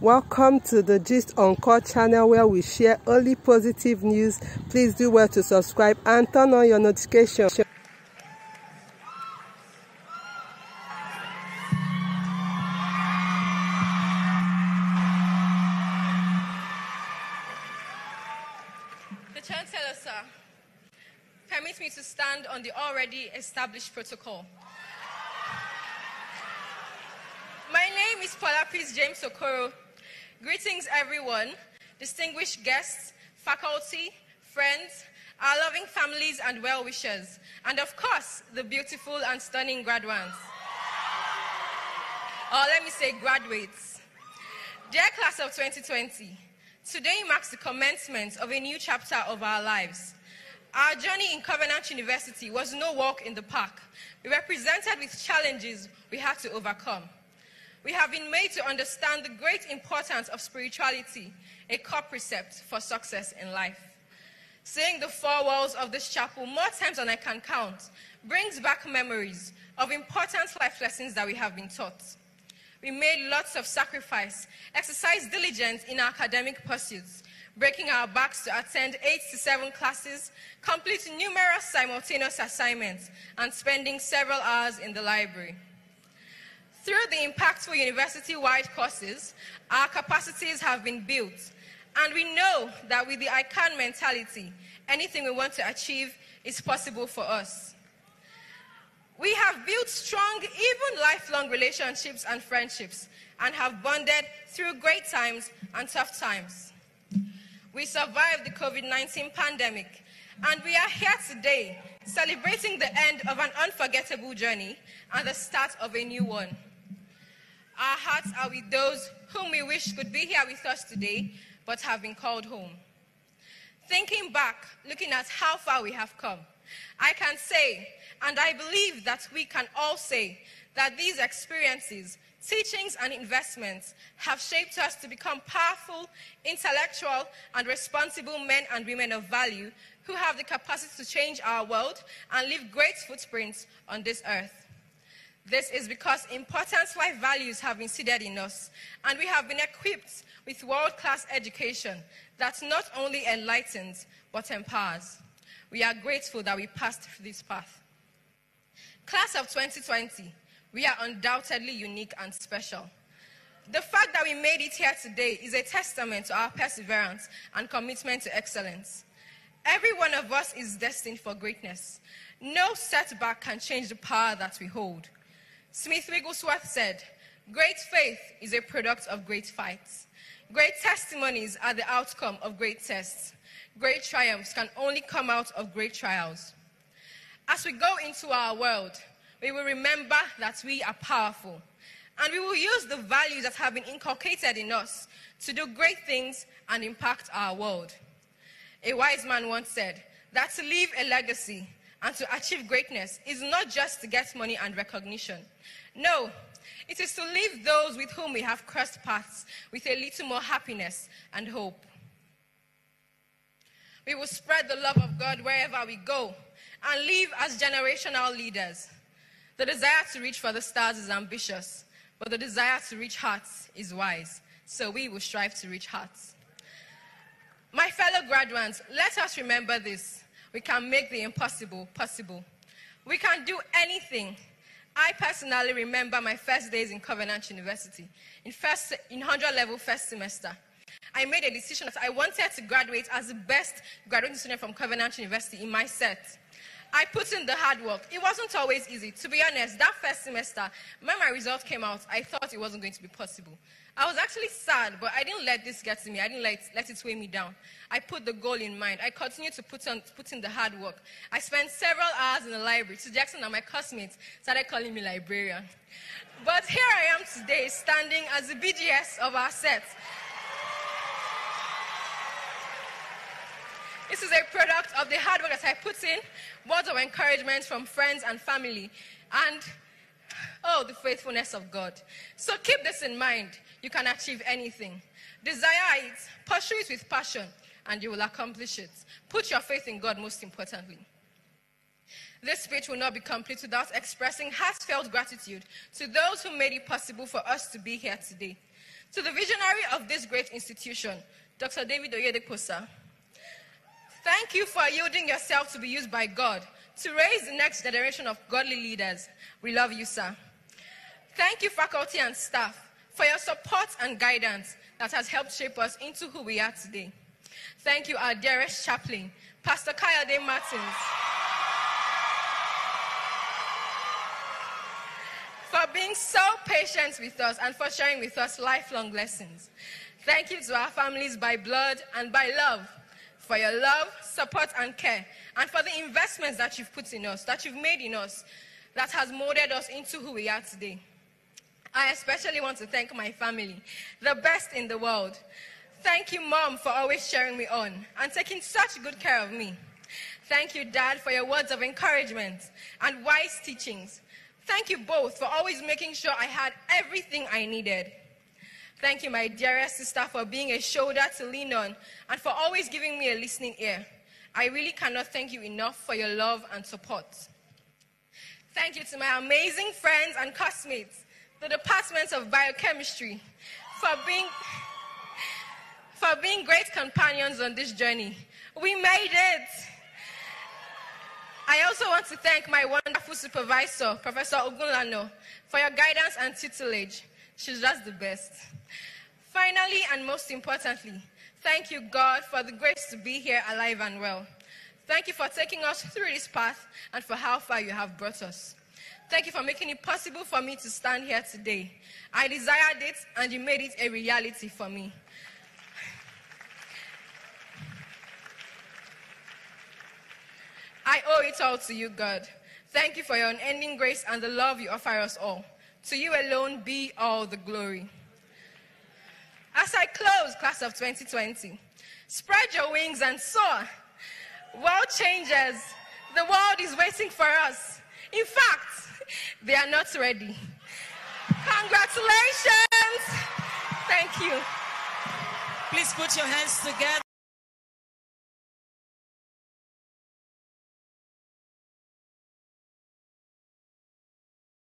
Welcome to the Gist Uncut channel where we share only positive news. Please do well to subscribe and turn on your notification. The Chancellor, sir, permit me to stand on the already established protocol. My name is Paula Peace James Okoro. Greetings, everyone, distinguished guests, faculty, friends, our loving families and well wishers, and of course, the beautiful and stunning graduates. Or let me say, graduates. Dear class of 2020, today marks the commencement of a new chapter of our lives. Our journey in Covenant University was no walk in the park. We were presented with challenges we had to overcome. We have been made to understand the great importance of spirituality, a core precept for success in life. Seeing the four walls of this chapel more times than I can count brings back memories of important life lessons that we have been taught. We made lots of sacrifice, exercised diligence in our academic pursuits, breaking our backs to attend eight to seven classes, complete numerous simultaneous assignments, and spending several hours in the library. Through the impactful university wide courses, our capacities have been built, and we know that with the I can mentality, anything we want to achieve is possible for us. We have built strong, even lifelong relationships and friendships, and have bonded through great times and tough times. We survived the COVID 19 pandemic, and we are here today celebrating the end of an unforgettable journey and the start of a new one. Our hearts are with those whom we wish could be here with us today, but have been called home. Thinking back, looking at how far we have come, I can say, and I believe that we can all say, that these experiences, teachings, and investments have shaped us to become powerful, intellectual, and responsible men and women of value who have the capacity to change our world and leave great footprints on this earth. This is because important life values have been seeded in us, and we have been equipped with world class education that not only enlightens but empowers. We are grateful that we passed through this path. Class of 2020, we are undoubtedly unique and special. The fact that we made it here today is a testament to our perseverance and commitment to excellence. Every one of us is destined for greatness. No setback can change the power that we hold. Smith Wigglesworth said, Great faith is a product of great fights. Great testimonies are the outcome of great tests. Great triumphs can only come out of great trials. As we go into our world, we will remember that we are powerful. And we will use the values that have been inculcated in us to do great things and impact our world. A wise man once said that to leave a legacy and to achieve greatness is not just to get money and recognition. No, it is to leave those with whom we have crossed paths with a little more happiness and hope. We will spread the love of God wherever we go and live as generational leaders. The desire to reach for the stars is ambitious, but the desire to reach hearts is wise. So we will strive to reach hearts. My fellow graduates, let us remember this. We can make the impossible possible. We can do anything. I personally remember my first days in Covenant University, in, first, in 100 level first semester. I made a decision that I wanted to graduate as the best graduating student from Covenant University in my set. I put in the hard work. It wasn't always easy. To be honest, that first semester, when my results came out, I thought it wasn't going to be possible. I was actually sad, but I didn't let this get to me. I didn't let, let it weigh me down. I put the goal in mind. I continued to put, on, put in the hard work. I spent several hours in the library to Jackson and my classmates started calling me librarian. But here I am today, standing as the BGS of our set. This is a product of the hard work that I put in, words of encouragement from friends and family, and oh, the faithfulness of God. So keep this in mind. You can achieve anything. Desire it, pursue it with passion, and you will accomplish it. Put your faith in God, most importantly. This speech will not be complete without expressing heartfelt gratitude to those who made it possible for us to be here today. To the visionary of this great institution, Dr. David Oyedepo, sir, thank you for yielding yourself to be used by God to raise the next generation of godly leaders. We love you, sir. Thank you, faculty and staff, for your support and guidance that has helped shape us into who we are today. Thank you, our dearest chaplain, Pastor Kayode Martins. for being so patient with us and for sharing with us lifelong lessons. Thank you to our families by blood and by love for your love, support, and care, and for the investments that you've put in us, that you've made in us, that has molded us into who we are today. I especially want to thank my family, the best in the world. Thank you, Mom, for always cheering me on and taking such good care of me. Thank you, Dad, for your words of encouragement and wise teachings. Thank you both for always making sure I had everything I needed. Thank you, my dearest sister, for being a shoulder to lean on and for always giving me a listening ear. I really cannot thank you enough for your love and support. Thank you to my amazing friends and classmates, the Department of Biochemistry, for being, for being great companions on this journey. We made it! I also want to thank my wonderful supervisor, Professor Ogunlana, for your guidance and tutelage. She's just the best. Finally, and most importantly, thank you, God, for the grace to be here alive and well. Thank you for taking us through this path and for how far you have brought us. Thank you for making it possible for me to stand here today. I desired it, and you made it a reality for me. I owe it all to you, God. Thank you for your unending grace and the love you offer us all. To you alone be all the glory. As I close class of 2020, spread your wings and soar. World changes. The world is waiting for us. In fact, they are not ready. Congratulations. Thank you. Please put your hands together.